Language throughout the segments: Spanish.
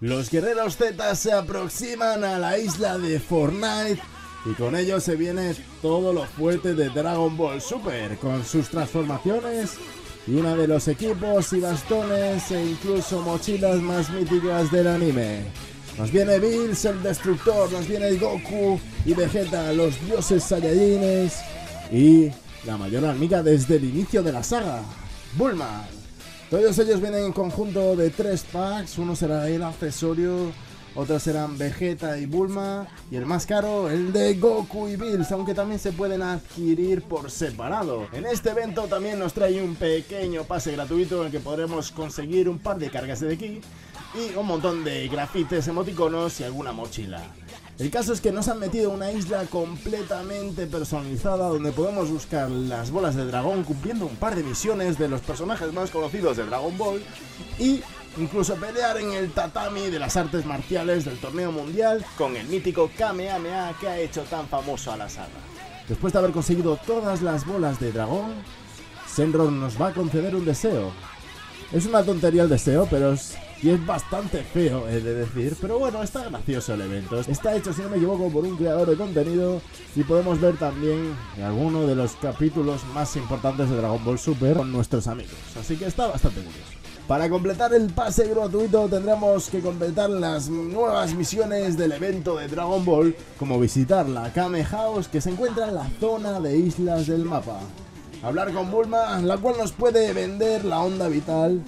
Los guerreros Z se aproximan a la isla de Fortnite y con ello se viene todo lo fuerte de Dragon Ball Super, con sus transformaciones y uno de los equipos y bastones e incluso mochilas más míticas del anime. Nos viene Bills el Destructor, nos viene Goku y Vegeta, los dioses Saiyajines y la mayor amiga desde el inicio de la saga, Bulma. Todos ellos vienen en conjunto de tres packs, uno será el accesorio, otros serán Vegeta y Bulma, y el más caro, el de Goku y Bills, aunque también se pueden adquirir por separado. En este evento también nos trae un pequeño pase gratuito en el que podremos conseguir un par de cargas de ki y un montón de grafites, emoticonos y alguna mochila. El caso es que nos han metido una isla completamente personalizada donde podemos buscar las bolas de dragón cumpliendo un par de misiones de los personajes más conocidos de Dragon Ball y incluso pelear en el tatami de las artes marciales del torneo mundial con el mítico Kamehameha que ha hecho tan famoso a la saga. Después de haber conseguido todas las bolas de dragón, Senron nos va a conceder un deseo. Es una tontería el deseo, pero es y es bastante feo, he de decir, pero bueno, está gracioso el evento. Está hecho, si no me equivoco, por un creador de contenido y podemos ver también algunos de los capítulos más importantes de Dragon Ball Super con nuestros amigos. Así que está bastante curioso. Para completar el pase gratuito tendremos que completar las nuevas misiones del evento de Dragon Ball, como visitar la Kame House que se encuentra en la zona de islas del mapa. Hablar con Bulma, la cual nos puede vender la onda vital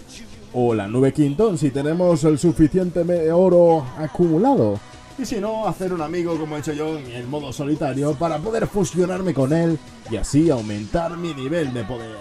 o la nube Quintón si tenemos el suficiente oro acumulado. Y si no, hacer un amigo como he hecho yo en el modo solitario para poder fusionarme con él y así aumentar mi nivel de poder.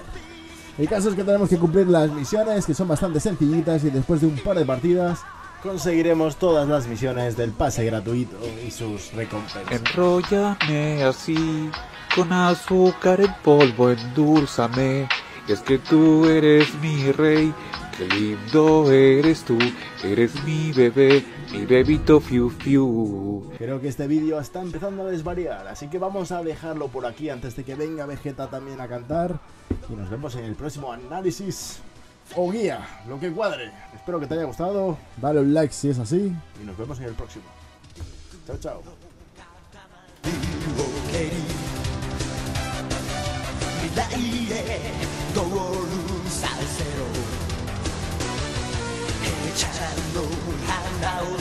El caso es que tenemos que cumplir las misiones que son bastante sencillitas y después de un par de partidas conseguiremos todas las misiones del pase gratuito y sus recompensas. Enróllame así, con azúcar en polvo, endulzame. Es que tú eres mi rey Qué lindo eres tú, eres mi bebé, mi bebito fiu fiu. Creo que este vídeo está empezando a desvariar, así que vamos a dejarlo por aquí antes de que venga Vegeta también a cantar. Y nos vemos en el próximo análisis o guía, lo que cuadre. Espero que te haya gustado, dale un like si es así y nos vemos en el próximo. Chao, chao. alone, and I'll